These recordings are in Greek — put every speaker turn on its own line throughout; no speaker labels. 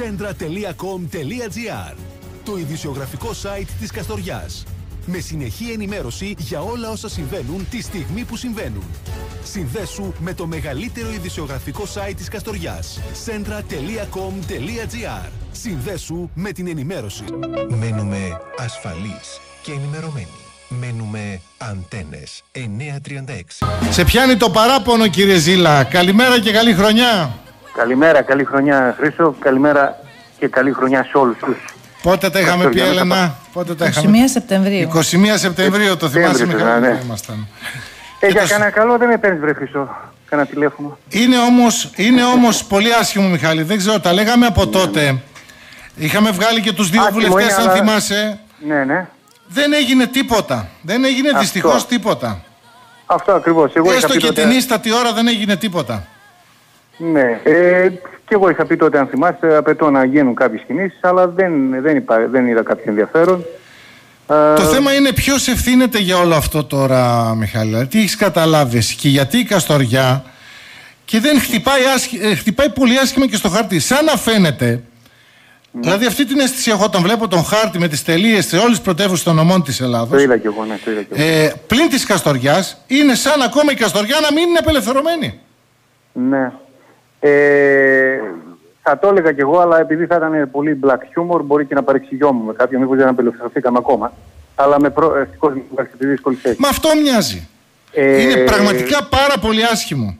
Centra.com.gr Το ειδησιογραφικό site της Καστοριάς. Με συνεχή ενημέρωση για όλα όσα συμβαίνουν τη στιγμή που συμβαίνουν. Συνδέσου με το μεγαλύτερο ειδησιογραφικό site της Καστοριάς. Centra.com.gr Συνδέσου με την ενημέρωση.
Μένουμε ασφαλείς και ενημερωμένοι. Μένουμε αντένες 936.
Σε πιάνει το παράπονο κύριε Ζήλα. Καλημέρα και καλή χρονιά.
Καλημέρα, καλή χρονιά Χρήστο. Καλημέρα και καλή χρονιά σε όλους τους.
Πότε τα είχαμε πει Έλενα; Πότε τα
21
είχαμε.
Σεπτεμβρίου.
21 Σεπτεμβρίου το θυμάσαι
Σεπτέμβριο,
Μιχάλη.
ναι.
που ήμασταν.
Ε,
Και
για
το-
κανένα καλό δεν με παίρνεις βρε Χρήστο. Κάνα τηλέφωνο.
Είναι όμως, είναι όμως πολύ άσχημο Μιχάλη. Δεν ξέρω, τα λέγαμε από τότε. Είχαμε βγάλει και τους δύο
Άσχημο
βουλευτές
είναι,
αν
αλλά-
θυμάσαι.
Ναι, ναι.
Δεν έγινε τίποτα. Δεν έγινε
Αυτό.
δυστυχώς τίποτα.
Αυτό ακριβώς. Εγώ είχα
Έστω
πει
και
τότε...
την ίστατη ώρα δεν έγινε τίποτα.
Ναι. Ε, και εγώ είχα πει τότε αν θυμάστε απαιτώ να γίνουν κάποιες κινήσεις αλλά δεν, δεν, υπά... δεν είδα κάποιο ενδιαφέρον. Ε,
Το θέμα είναι ποιος ευθύνεται για όλο αυτό τώρα, Μιχάλη. Δηλαδή, Τι έχεις καταλάβει εσύ και γιατί η Καστοριά και δεν χτυπάει, άσχη- ε, χτυπάει πολύ άσχημα και στο χάρτη. Σαν να φαίνεται. Δηλαδή, αυτή την αίσθηση έχω όταν βλέπω τον χάρτη με τις τελείες σε όλες τις πρωτεύουσες των νομών της Ελλάδα.
Το είδα κι εγώ, ναι, το είδα κι εγώ.
Ε, πλην της Καστοριάς, είναι σαν ακόμα η Καστοριά να μην είναι απελευθερωμένη.
Ναι. Ε, θα το έλεγα κι εγώ, αλλά επειδή θα ήταν πολύ black humor, μπορεί και να παρεξηγιόμουν με κάποιον, μήπως δεν απελευθερωθήκαμε ακόμα. Αλλά με προ... ευτυχώς με υπάρχει τη δύσκολη θέση.
Με αυτό μοιάζει.
Ε,
Είναι πραγματικά πάρα πολύ άσχημο.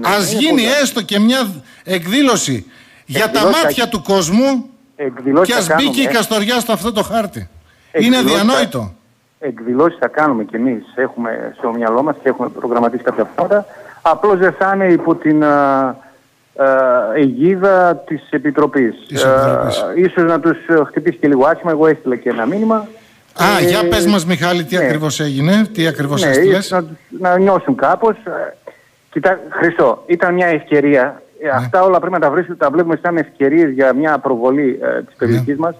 Ναι,
Ας
είναι
γίνει
πολύ
έστω και μια εκδήλωση για τα
Εκδηλώσεις θα-
μάτια του κόσμου
Εκδηλώσεις
και
θα
ας μπει και η
κάνουμε.
Καστοριά στο αυτό το χάρτη. Είναι
Εκδηλώσεις θα-
αδιανόητο.
Εκδηλώσεις θα κάνουμε κι εμείς. Έχουμε στο μυαλό μας και έχουμε προγραμματίσει κάποια πράγματα. Απλώς δεν θα είναι υπό την α, α, αιγίδα της Επιτροπής.
Της Επιτροπής.
Α, ίσως να τους ε, χτυπήσει και λίγο άσχημα. Εγώ έστειλα και ένα μήνυμα.
Α,
Ε,
για πες μας Μιχάλη τι
ναι.
ακριβώς έγινε, τι ακριβώς
ναι,
έστειλες.
ίσως να, τους- να νιώσουν κάπως. Ε, Κοιτά, Χριστό, ήταν μια ευκαιρία. Ε,
Ναι.
Αυτά όλα πρέπει να τα, βρίσκουμε, τα βλέπουμε σαν ευκαιρίες για μια προβολή ε, της περιοχής μας.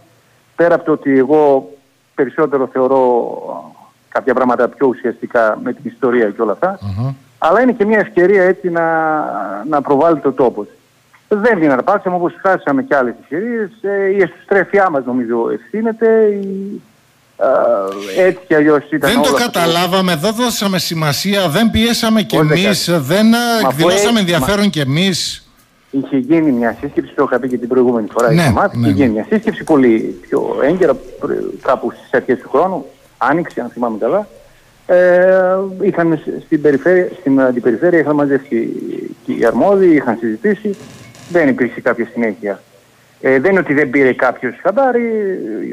Πέρα από το ότι εγώ περισσότερο θεωρώ ε, κάποια πράγματα πιο ουσιαστικά με την ιστορία και όλα αυτά.
Μμμ.
Αλλά είναι και μια ευκαιρία έτσι να, να προβάλλει το τόπο. Δεν την αρπάξαμε όπως χάσαμε και άλλες ευκαιρίες. Ε, η εσωστρέφειά μας νομίζω ευθύνεται. Η, ε, έτσι κι αλλιώς ήταν
Δεν το
όλο αυτό.
καταλάβαμε, δεν δώσαμε σημασία, δεν πιέσαμε κι
Όχι, δεν
εμείς,
κάνει.
δεν α,
Μα
εκδηλώσαμε
αφού, ε,
ενδιαφέρον κι εμείς.
Είχε γίνει μια σύσκεψη, το είχα πει και την προηγούμενη φορά.
Ναι,
είχα μάθει,
ναι,
είχε
ναι.
γίνει μια σύσκεψη πολύ πιο έγκαιρα, πρι- κάπου στις αρχές του χρόνου, άνοιξη αν θυμάμαι καλά. Ε, είχαν σ- στην, περιφέρεια, στην αντιπεριφέρεια είχαν μαζεύσει και οι αρμόδιοι, είχαν συζητήσει. Δεν υπήρξε κάποια συνέχεια. Ε, δεν είναι ότι δεν πήρε κάποιος χαμπάρι,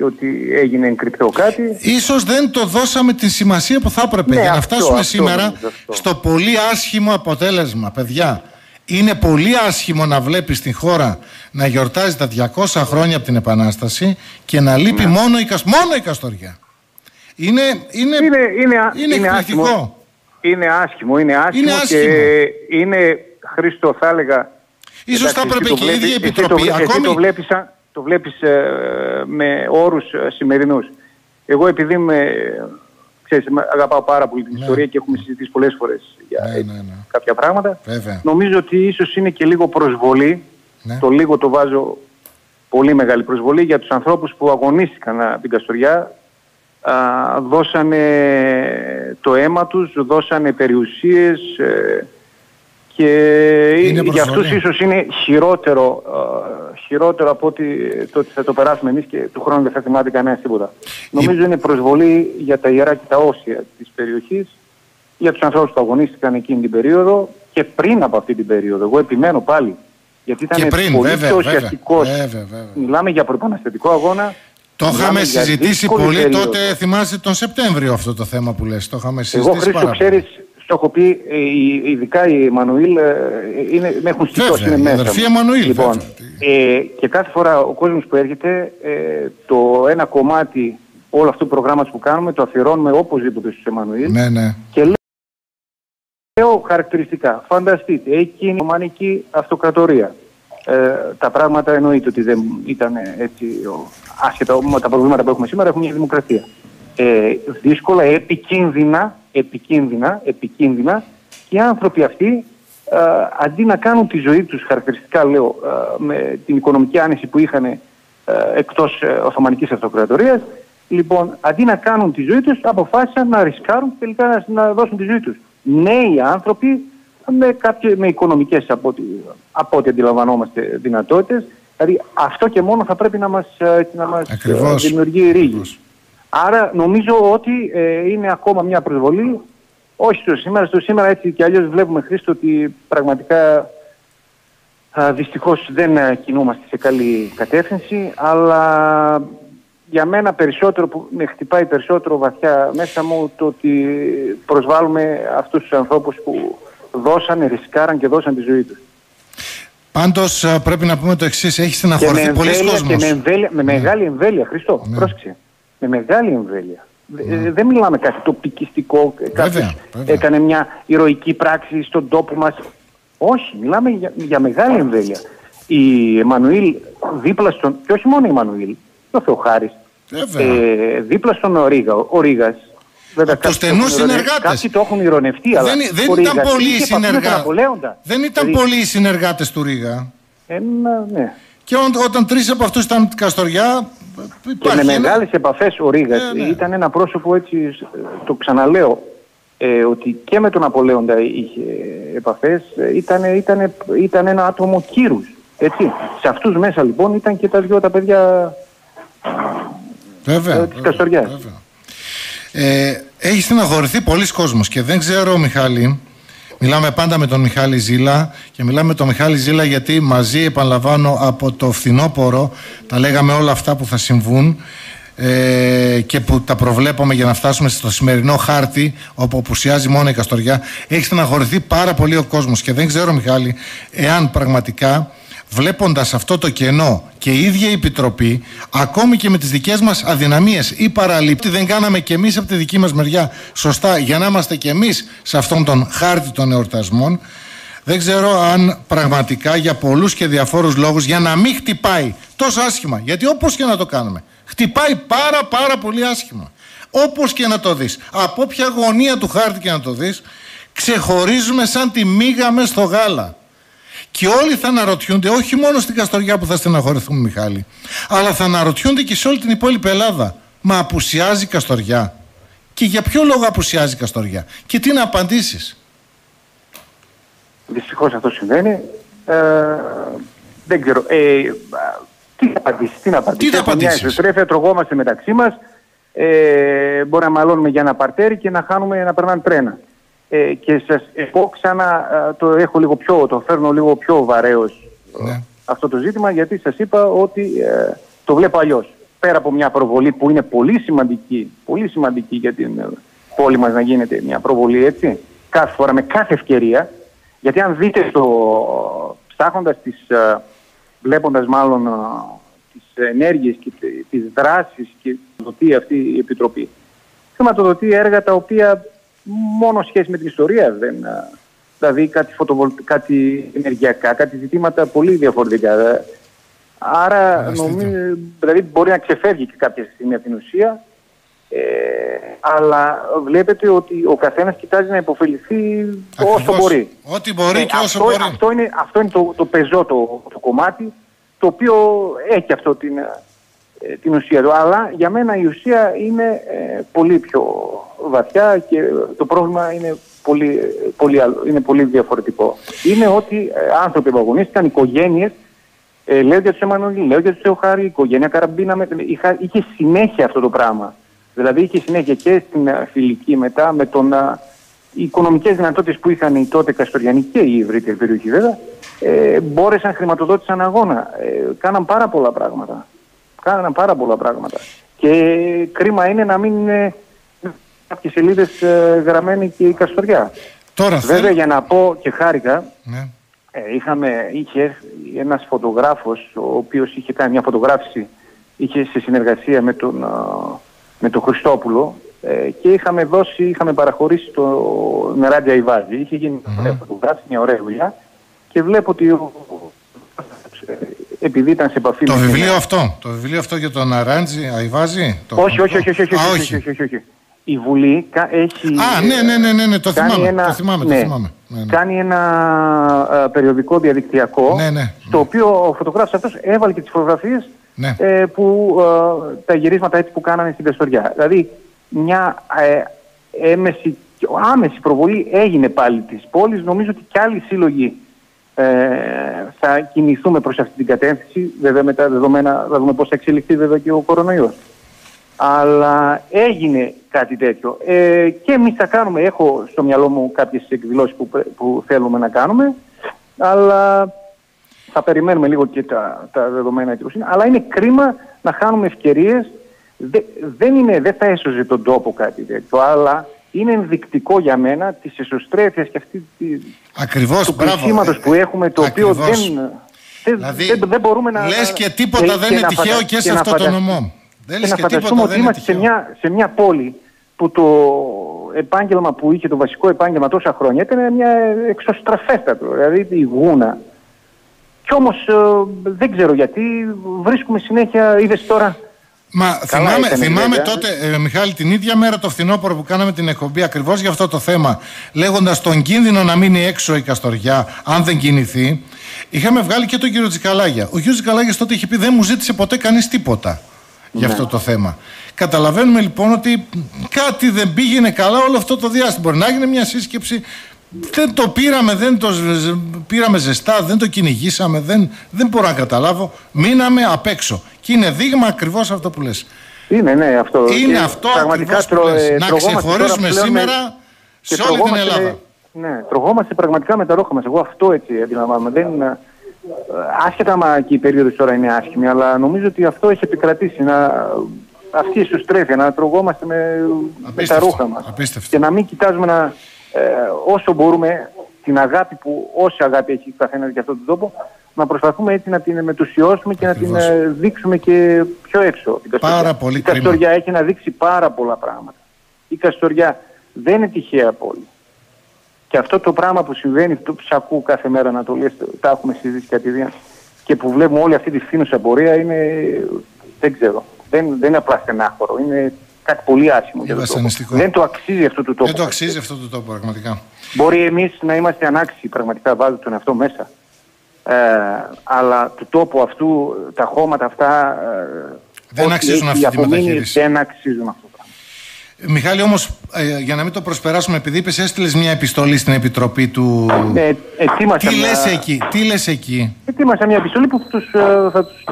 ότι έγινε εγκρυπτό κάτι.
Ίσως δεν το δώσαμε τη σημασία που θα έπρεπε
Ναι,
για να
αυτό,
φτάσουμε
αυτό
σήμερα
νομίζω, αυτό.
στο πολύ άσχημο αποτέλεσμα. Παιδιά, είναι πολύ άσχημο να βλέπεις την χώρα να γιορτάζει τα 200 χρόνια από την Επανάσταση και να λείπει
Ναι.
μόνο, η, Κασ- μόνο η Καστοριά. Είναι, είναι,
Είναι, είναι,
είναι
είναι
εκπληκτικό.
άσχημο. Είναι άσχημο, είναι άσχημο,
Είναι άσχημο.
και είναι, Χρήστο θα έλεγα...
Ίσως θα
εντάξει,
έπρεπε
εσύ το
και η ίδια η
βλέπεις- εσύ
Επιτροπή.
το, βλέ- εσύ
Ακόμη...
το βλέπεις, σαν- το βλέπεις ε, με όρους ε, σημερινούς. Εγώ επειδή με, ξέρεις, με- αγαπάω πάρα πολύ την
Ναι.
ιστορία και έχουμε συζητήσει πολλές φορές για
Ναι, ναι, ναι.
κάποια πράγματα,
Βέβαια.
νομίζω ότι ίσως είναι και λίγο προσβολή,
Ναι.
το λίγο το βάζω πολύ μεγάλη προσβολή για τους ανθρώπους που αγωνίστηκαν α, την Καστοριά, α, δώσανε το αίμα τους, δώσανε περιουσίες ε, και
Είναι
για αυτούς
προσβολή.
ίσως είναι χειρότερο, α, χειρότερο από ότι το ότι θα το περάσουμε εμείς και του χρόνου δεν θα θυμάται κανένας τίποτα. Νομίζω είναι προσβολή για τα ιερά και τα όσια της περιοχής, για τους ανθρώπους που αγωνίστηκαν εκείνη την περίοδο και πριν από αυτή την περίοδο. Εγώ επιμένω πάλι. Γιατί ήταν
Και πριν,
πολύ
βέβαια,
πιο
βέβαια.
ουσιαστικός.
Βέβαια, βέβαια.
Μιλάμε για προπαναστατικό αγώνα.
Το
μιλάμε
είχαμε
για
συζητήσει
δύσκολη
πολύ
περίοδο.
τότε, θυμάσαι τον Σεπτέμβριο αυτό το θέμα που λες. Το είχαμε
Εγώ
συζητήσει
Χρήστο
πάρα πολύ.
ξέρεις, στο έχω πει, ε, η- ειδικά η Εμμανουήλ ε, είναι, με έχουν
Βέβαια,
στοιχώσει, είναι
η
μέσα.
αδερφή
μου.
Εμμανουήλ,
Λοιπόν,
βέβαια.
ε, και κάθε φορά ο κόσμος που έρχεται, ε, το ένα κομμάτι όλο αυτού του προγράμματος που κάνουμε το αφιερώνουμε οπωσδήποτε στους Εμμανουήλ.
Ναι, ναι.
Και λέω χαρακτηριστικά. Φανταστείτε, εκείνη η Ρωμανική Αυτοκρατορία. Ε, τα πράγματα εννοείται ότι δεν ήταν έτσι, ο, άσχετα με τα προβλήματα που έχουμε σήμερα, έχουμε μια δημοκρατία. Ε, δύσκολα, επικίνδυνα, επικίνδυνα, επικίνδυνα και οι άνθρωποι αυτοί ε, αντί να κάνουν τη ζωή τους χαρακτηριστικά λέω ε, με την οικονομική άνεση που είχαν ε, εκτός ε, Οθωμανικής Αυτοκρατορίας λοιπόν αντί να κάνουν τη ζωή τους αποφάσισαν να ρισκάρουν και τελικά να, να δώσουν τη ζωή τους. Νέοι άνθρωποι με, κάποιες, με οικονομικές από ό,τι, από ό,τι αντιλαμβανόμαστε δυνατότητες δηλαδή αυτό και μόνο θα πρέπει να μας, ε, να μας ε,
Ακριβώς.
δημιουργεί ρίγη.
Ακριβώς.
Άρα νομίζω ότι ε, είναι ακόμα μια προσβολή όχι στο σήμερα, στο σήμερα έτσι και αλλιώς βλέπουμε Χρήστο ότι πραγματικά α, δυστυχώς δεν α, κινούμαστε σε καλή κατεύθυνση αλλά για μένα περισσότερο που με χτυπάει περισσότερο βαθιά μέσα μου το ότι προσβάλλουμε αυτούς τους ανθρώπους που δώσανε, ρισκάραν και δώσαν τη ζωή τους.
Πάντως ε, πρέπει να πούμε το εξής: έχει
Και με,
στεναχωρηθεί πολλοί
εμβέλεια, και
κόσμος.
με, εμβέλεια, με μεγάλη εμβέλεια, Χριστό,
Ναι.
πρόσεξε. Με μεγάλη εμβέλεια. Ε, δεν μιλάμε κάτι τοπικιστικό, ε, κάποιος
Βέβαια, βέβαια.
έκανε μια ηρωική πράξη στον τόπο μας. Όχι, μιλάμε για, για μεγάλη εμβέλεια. Η Εμμανουήλ δίπλα στον, και όχι μόνο η Εμμανουήλ, και ο Θεοχάρης,
Βέβαια.
ε, δίπλα στον Ρίγα, ο Ρίγας, βέβαια,
Από τους
κάποιοι το έχουν
στενούς
ειρωνε-
συνεργάτες.
Κάποιοι το έχουν ηρωνευτεί, αλλά
δεν δεν
ο
ήταν
Ρήγας
πολλοί οι
είχε επαφή με τον
συνεργάτες.
Ναπολέοντα.
Δεν ήταν
Δηλαδή,
πολλοί οι συνεργάτες του Ρίγα.
ε, να- ναι.
Και ό, όταν τρεις από αυτούς ήταν Καστοριά, ε,
Και
υπάρχει
με
ένα-
μεγάλες επαφές ο Ρήγας
Ε, ναι.
ήταν ένα πρόσωπο έτσι, ε, το ξαναλέω, ε, ότι και με τον Απολέοντα είχε επαφές, ε, ήταν, ήταν, ήταν ένα άτομο κύρους. Έτσι. Σε αυτούς μέσα λοιπόν ήταν και τα δυο τα παιδιά
Βέβαια.
ε, της
βέβαια,
Καστοριάς.
βέβαια. Ε, έχει στεναχωρηθεί πολλοί κόσμος και δεν ξέρω Μιχάλη, μιλάμε πάντα με τον Μιχάλη Ζήλα και μιλάμε με τον Μιχάλη Ζήλα γιατί μαζί επαναλαμβάνω από το φθινόπωρο τα λέγαμε όλα αυτά που θα συμβούν ε, και που τα προβλέπαμε για να φτάσουμε στο σημερινό χάρτη όπου απουσιάζει μόνο η Καστοριά. Έχει στεναχωρηθεί πάρα πολύ ο κόσμος και δεν ξέρω Μιχάλη εάν πραγματικά βλέποντας αυτό το κενό και η ίδια η Επιτροπή ακόμη και με τις δικές μας αδυναμίες ή παραλήπτη δεν κάναμε και εμείς από τη δική μας μεριά σωστά για να είμαστε και εμείς σε αυτόν τον χάρτη των εορτασμών. Δεν ξέρω αν πραγματικά για πολλούς και διαφόρους λόγους για να μην χτυπάει τόσο άσχημα γιατί όπως και να το κάνουμε χτυπάει πάρα πάρα πολύ άσχημα. Όπως και να το δεις από όποια γωνία του χάρτη και να το δεις ξεχωρίζουμε σαν τη μύγα μες στο γάλα και όλοι θα αναρωτιούνται, όχι μόνο στην Καστοριά που θα στεναχωρηθούμε, Μιχάλη, αλλά θα αναρωτιούνται και σε όλη την υπόλοιπη Ελλάδα. Μα απουσιάζει η Καστοριά. Και για ποιο λόγο απουσιάζει η Καστοριά; Και τι να απαντήσεις;
Δυστυχώς αυτό συμβαίνει. Ε, δεν ξέρω. Ε, τι θα απαντήσεις, τι να απαντήσεις;
Τι θα
Έχουμε μια
απαντήσεις;
εσωστρέφεια, τρογόμαστε μεταξύ μας. Ε, μπορεί να μαλώνουμε για ένα παρτέρι και να χάνουμε να περνάνε τρένα. Ε, και σας εγώ ξανά ε, το έχω λίγο πιο, το φέρνω λίγο πιο βαρέως ε,
Ναι.
αυτό το ζήτημα γιατί σας είπα ότι ε, το βλέπω αλλιώς. Πέρα από μια προβολή που είναι πολύ σημαντική, πολύ σημαντική για την ε, πόλη μας να γίνεται μια προβολή έτσι, κάθε φορά με κάθε ευκαιρία, γιατί αν δείτε το, ψάχνοντας τις, ε, βλέποντας μάλλον ε, τις ενέργειες και τε- τις δράσεις και χρηματοδοτεί αυτή η Επιτροπή. Χρηματοδοτεί έργα τα οποία μόνο σχέση με την ιστορία δεν... ε, Δηλαδή κάτι, φωτοβολ... κάτι ενεργειακά, κάτι ζητήματα πολύ διαφορετικά. Ε, Άρα
Φανταστείτε.
νομίζω, δηλαδή μπορεί να ξεφεύγει και κάποια στιγμή από την ουσία, ε, αλλά βλέπετε ότι ο καθένας κοιτάζει να υποφεληθεί όσο
Ακριβώς.
μπορεί.
Ό,τι μπορεί
Ε,
και όσο
αυτό,
μπορεί.
Αυτό είναι, αυτό είναι το, το πεζό το, το κομμάτι, το οποίο έχει αυτό την, ε, την ουσία του. Αλλά για μένα η ουσία είναι ε, πολύ πιο βαθιά και το πρόβλημα είναι πολύ, πολύ, άλλο- είναι πολύ διαφορετικό. Είναι ότι ε, άνθρωποι που αγωνίστηκαν, οικογένειες, ε, λέω για τους Εμμανουήλ, λέω για τους Θεοχάρη, η οικογένεια Καραμπίνα, με, είχα, είχε συνέχεια αυτό το πράγμα. Δηλαδή είχε συνέχεια και στην ε, φιλική μετά με τον, α, οι οικονομικές δυνατότητες που είχαν οι τότε Καστοριανοί και η ευρύτερη περιοχή βέβαια, ε, μπόρεσαν, χρηματοδότησαν αγώνα. Ε, κάναν πάρα πολλά πράγματα. Κάναν πάρα πολλά πράγματα. Και κρίμα είναι να μην είναι κάποιες σελίδες ε, γραμμένη και η Καστοριά.
Τώρα
Βέβαια
θέλω...
για να πω και χάρηκα,
Ναι.
ε, είχαμε, είχε έρθει ένας φωτογράφος ο οποίος είχε κάνει μια φωτογράφηση είχε σε συνεργασία με τον, α, με τον Χριστόπουλο ε, και είχαμε δώσει, είχαμε παραχωρήσει το Νεράντια Ιβάζη. Είχε γίνει μια ωραία φωτογράφηση, μια ωραία δουλειά και βλέπω ότι ο, ε, επειδή ήταν σε επαφή
Το
με
βιβλίο
την-
αυτό, το βιβλίο αυτό για τον Αράντζη, Αϊβάζη. Το...
όχι, όχι, όχι, όχι, όχι,
Α,
όχι,
όχι.
όχι, όχι, όχι. η Βουλή κα- έχει...
Α, ναι, ναι, ναι, ναι, ναι, το
κάνει
θυμάμαι,
ένα-
το θυμάμαι, το
ναι,
θυμάμαι. Ναι, ναι.
Κάνει ένα ε, περιοδικό διαδικτυακό,
Ναι, ναι.
στο οποίο ο φωτογράφος αυτός έβαλε και τις φωτογραφίες
Ναι.
ε, που, ε, τα γυρίσματα έτσι που κάνανε στην Καστοριά. Δηλαδή, μια ε, έμεση, άμεση προβολή έγινε πάλι της πόλης. Νομίζω ότι και άλλοι σύλλογοι ε, θα κινηθούμε προς αυτή την κατεύθυνση. Βέβαια, με τα δεδομένα θα δούμε πώς θα εξελιχθεί βέβαια και ο κορονοϊός. Αλλά έγινε κάτι τέτοιο. Ε, και εμείς θα κάνουμε, έχω στο μυαλό μου κάποιες εκδηλώσεις που, πρέ- που θέλουμε να κάνουμε, αλλά θα περιμένουμε λίγο και τα, τα δεδομένα έτσι όπως είναι. Αλλά είναι κρίμα να χάνουμε ευκαιρίες. Δε- δεν, είναι, δεν θα έσωζε τον τόπο κάτι τέτοιο, αλλά είναι ενδεικτικό για μένα της εσωστρέφειας και αυτή τη,
Ακριβώς,
του
μπράβο.
πλησίματος
Ε,
που έχουμε, το οποίο
ακριβώς.
δεν, δεν,
Δηλαδή,
δεν, δεν μπορούμε να...
λες και τίποτα δεν είναι
να
τυχαίο
φαντα-
και σε
να
αυτό το
φαντα-
νομό. Δεν
και
λες
να
και
φανταστούμε
τίποτα
ότι
δεν είναι
είμαστε σε
τυχαίο.
μια, σε μια πόλη που το επάγγελμα που είχε, το βασικό επάγγελμα τόσα χρόνια ήταν μια εξωστραφέστατο, δηλαδή η γούνα. Κι όμως ε, δεν ξέρω γιατί βρίσκουμε συνέχεια, είδες τώρα,
Μα θυμάμαι,
ήταν,
θυμάμαι
βέβαια.
τότε, ε, Μιχάλη, την ίδια μέρα το φθινόπωρο που κάναμε την εκπομπή ακριβώς για αυτό το θέμα, λέγοντας τον κίνδυνο να μείνει έξω η Καστοριά, αν δεν κινηθεί, είχαμε βγάλει και τον κύριο Τζικαλάγια. Ο κύριος Τζικαλάγιας τότε είχε πει: Δεν μου ζήτησε ποτέ κανείς τίποτα για
Ναι.
αυτό το θέμα. Καταλαβαίνουμε λοιπόν ότι κάτι δεν πήγαινε καλά όλο αυτό το διάστημα. Μπορεί να έγινε μια σύσκεψη. Δεν το πήραμε, δεν το ζ- πήραμε ζεστά, δεν το κυνηγήσαμε, δεν, δεν μπορώ να καταλάβω. Μείναμε απ' έξω. Και είναι δείγμα ακριβώς αυτό που λες.
είναι ναι αυτό.
Είναι
Και
αυτό
πραγματικά
ακριβώς που
τρο-
λες.
ε,
Να
τρογόμαστε τώρα
ξεχωρίσουμε
πλέον με-
σήμερα
και
σε όλη την
τρογόμαστε
Ελλάδα.
με- Ναι, τρογόμαστε πραγματικά με τα ρόχα μας. Εγώ αυτό έτσι αντιλαμβάνομαι. Δεν, ε, άσχετα μα και η περίοδος τώρα είναι άσχημη, αλλά νομίζω ότι αυτό έχει επικρατήσει. Να, αυτή η εσωστρέφεια, να τρογόμαστε με, με τα
Απίστευτο,
ρούχα μας.
απίστευτο.
Και να μην κοιτάζουμε να, ε, όσο μπορούμε την αγάπη που, όση αγάπη έχει ο καθένας για αυτόν τον τόπο, να προσπαθούμε έτσι να την μετουσιώσουμε και
Ακριβώς.
να την ε, δείξουμε και πιο έξω. την Καστοριά.
Πάρα πολύ
Η
κρίμα.
Καστοριά έχει να δείξει πάρα πολλά πράγματα. Η Καστοριά δεν είναι τυχαία πόλη. Και αυτό το πράγμα που συμβαίνει, το που σ' ακούω κάθε μέρα να το λες, το- τα έχουμε συζητήσει κατηδίαν και που βλέπουμε όλη αυτή τη φθήνουσα πορεία είναι, δεν ξέρω, δεν, δεν είναι απλά στενάχωρο, είναι κάτι πολύ άσχημο. για τον τόπο.
βασανιστικό.
Δεν το αξίζει αυτό το τόπο.
Δεν το αξίζει αυτό το τόπο πραγματικά.
Μπορεί εμείς να είμαστε ανάξιοι, πραγματικά βάζω τον εαυτό μέσα. Ε, αλλά του τόπου αυτού, τα χώματα αυτά, ε,
Δεν
ό,τι
αξίζουν
έχει
αυτή τη
απομείνει,
μεταχείριση.
Δεν αξίζουν αυτό το πράγμα.
Ε, Μιχάλη, όμως, για να μην το προσπεράσουμε, επειδή είπες, έστειλες μια επιστολή στην επιτροπή του.
Ε, ετοίμασα
Τι
μια-
λε εκεί, τι λες εκεί;
Ετοίμασα μια επιστολή που τους, ε, θα, τους,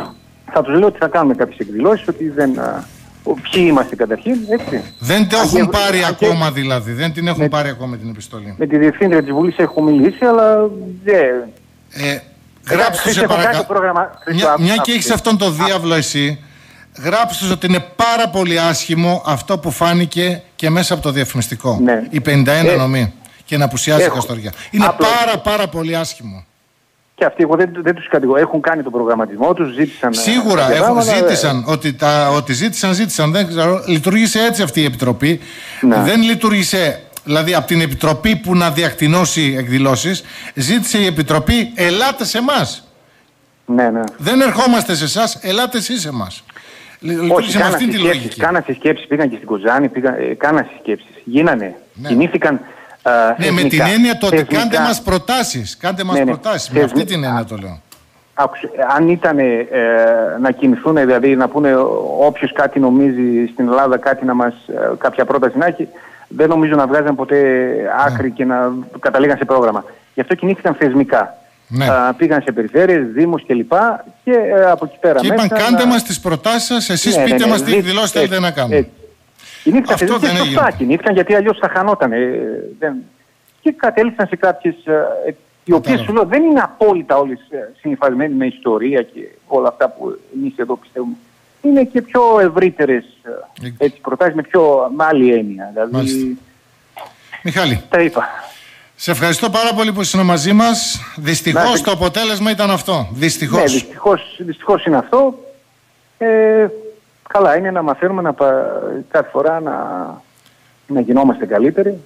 θα τους λέω ότι θα κάνουμε κάποιες εκδηλώσεις, ότι δεν... ε, ο- ποιοι είμαστε καταρχήν, έτσι.
Δεν το
Αν
έχουν
και-
πάρει
αν και-
ακόμα δηλαδή. Δεν την έχουν
Με-
πάρει ακόμα την επιστολή.
Με τη Διευθύντρια της Βουλής έχω μιλήσει, αλλά δεν...
Ε, γράψτε
Χρήστο,
σε
έχω κάνει
παρακαλώ.
το πρόγραμμα. Χρήστο,
Μια,
άκου-
μια και
άκου.
έχει αυτόν τον διάβλο εσύ, γράψτε τους ότι είναι πάρα πολύ άσχημο αυτό που φάνηκε και μέσα από το διαφημιστικό.
Ναι.
Η 51
Ε,
νομή. Και να απουσιάσει η
έχω.
Καστοριά. Είναι
Απλώς.
πάρα πάρα πολύ άσχημο.
Και αυτοί εγώ δεν, δεν τους κατηγορώ. Έχουν κάνει τον προγραμματισμό τους, ζήτησαν... ε,
Σίγουρα
κάποια
έχουν,
πράγματα,
ζήτησαν ότι, τα, ότι ζήτησαν, ζήτησαν. Δεν ξέρω. Λειτουργήσε έτσι αυτή η επιτροπή.
Ναι.
Δεν λειτουργήσε. Δηλαδή από την επιτροπή που να διακτηνώσει εκδηλώσεις, ζήτησε η επιτροπή ελάτε σε εμάς.
Ναι, ναι.
Δεν ερχόμαστε σε εσάς, ελάτε εσείς σε εμάς.
Όχι,
Λειτουργήσε με
κάνα
αυτή τη
συσκέψεις,
λογική.
κάνα συσκέψεις, πήγαν και στην Κοζάνη, πήγαν, ε, κάνα συσκέψεις. Γίνανε,
Ναι.
κινήθηκαν ε,
Ναι, με την
θεσμικά.
έννοια το ότι
Θεσμικά.
κάντε μας προτάσεις. Κάντε μας
Ναι, ναι.
προτάσεις. Με αυτή
Θεσμι-
την έννοια το λέω.
Άκουσε, αν ήταν ε, να κινηθούν, δηλαδή να πούνε όποιος κάτι νομίζει στην Ελλάδα, κάτι να μας, ε, κάποια πρόταση να έχει, δεν νομίζω να βγάζαν ποτέ άκρη και να καταλήγαν σε πρόγραμμα. Γι' αυτό κινήθηκαν θεσμικά.
Ναι.
Α, πήγαν σε περιφέρειες, δήμους κλπ. Και ε, από εκεί πέρα
Και είπαν,
μέσα
κάντε
να-
μας τις προτάσεις σας, εσείς
Ναι, ναι,
πείτε
ναι,
μας τι
δι-
εκδηλώσει θέλετε
έτσι,
να κάνουμε.
έτσι. Κινήθηκαν
Αυτό
Αυτό
δεν
δεν σωστά
έγινε.
κινήθηκαν γιατί αλλιώς θα χανόταν. Ε, δεν... Και κατέληξαν σε κάποιες, ε, οι οποίες
Κατάλαβα.
σου λέω δεν είναι απόλυτα όλες ε, συνυφασμένοι με ιστορία και όλα αυτά που εμείς εδώ πιστεύουμε. Είναι και πιο ευρύτερες ε,
Ε,
έτσι, προτάσεις με, πιο, με άλλη έννοια. Δηλαδή,
Μάλιστα. Μιχάλη,
τα είπα.
σε ευχαριστώ πάρα πολύ που ήσουν μαζί μας. Δυστυχώς
Να είστε-
το αποτέλεσμα ήταν αυτό. Δυστυχώς.
Ναι, δυστυχώς, δυστυχώς είναι αυτό. Ε, καλά, είναι να μαθαίνουμε να, πα- κάθε φορά να, να γινόμαστε καλύτεροι.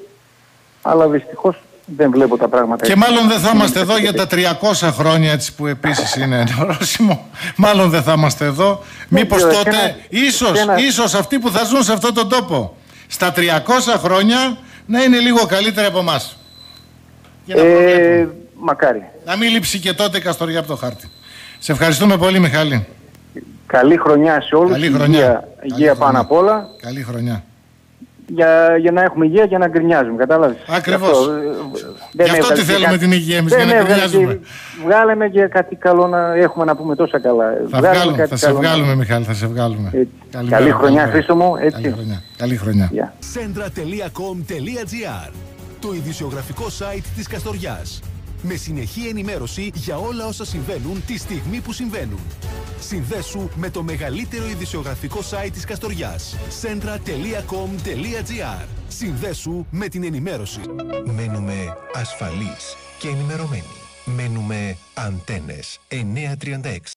Αλλά δυστυχώς δεν βλέπω τα πράγματα
Και
έτσι.
μάλλον δεν θα είμαστε εδώ για τα 300 χρόνια έτσι που επίσης είναι ορόσημο. Μάλλον δεν θα είμαστε εδώ. Μήπως
ξέρω,
τότε,
και ένα-
ίσως,
και ένα-
ίσως αυτοί που θα ζουν σε αυτόν τον τόπο, στα 300 χρόνια να είναι λίγο καλύτερα από εμάς.
Ε, μακάρι.
Να μην λείψει και τότε η Καστοριά από το χάρτη. Σε ευχαριστούμε πολύ Μιχάλη.
Καλή χρονιά σε όλους.
Καλή
Υγεία,
χρονιά.
υγεία
Καλή
πάνω
χρονιά.
απ' όλα.
Καλή χρονιά.
Για, για να έχουμε υγεία και να γκρινιάζουμε. Κατάλαβες;
Ακριβώς.
Γι' αυτό, ε, δεν
Γι' αυτό
έβγαλε
τη
και
θέλουμε
κάτι-
την υγεία εμείς,
δεν
για να
έβγαλε
γκρινιάζουμε.
και- Βγάλε με και κάτι καλό να έχουμε να πούμε τόσα καλά.
Θα,
Βγάλε με
βγάλουμε,
κάτι
θα σε
καλό να-
βγάλουμε Μιχάλη, θα σε βγάλουμε.
Έτσι.
Καλημέρα,
Καλή χρονιά,
καλημέρα.
Χρήστο μου, έτσι.
Καλή χρονιά. Καλή χρονιά.
Γεια.
Centra.com.gr Το ειδησιογραφικό site της Καστοριάς. Με συνεχή ενημέρωση για όλα όσα συμβαίνουν τη στιγμή που συμβαίνουν. Συνδέσου με το μεγαλύτερο ειδησιογραφικό site της Καστοριάς. Centra.com.gr Συνδέσου με την ενημέρωση.
Μένουμε ασφαλείς και ενημερωμένοι. Μένουμε αντένες 936.